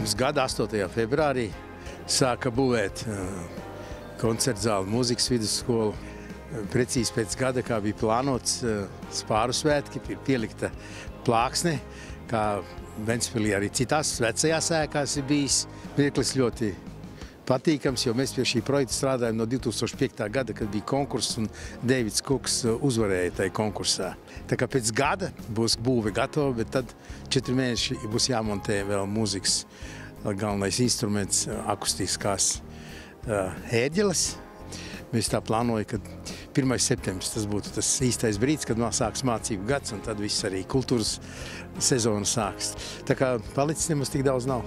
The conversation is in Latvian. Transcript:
pirms gada, 8. februārī, sāka būvēt koncertu zāli mūzikas vidusskolu. Precīzi pēc gada, kā bija plānots spāru svētki, pielikta plāksne, kā Ventspilī arī citās vecajās ēkās ir bijis. Mirklis ļoti patīkams, jo mēs pie šī projekta strādājam no 2005. gada, kad bija konkurss un Deivids Kuks uzvarēja tajā konkursā. Tā kā pēc gada būs būve gatava, bet tad četri mēneši būs jāmontē vēl mūzikas galvenais instruments akustiskās ēģeles. Mēs tā plānojam, ka 1. septembris tas būtu tas īstais brīdis, kad sāks mācību gads, un tad viss arī kultūras sezona sāks. Tā kā palicis nemaz tik daudz nav.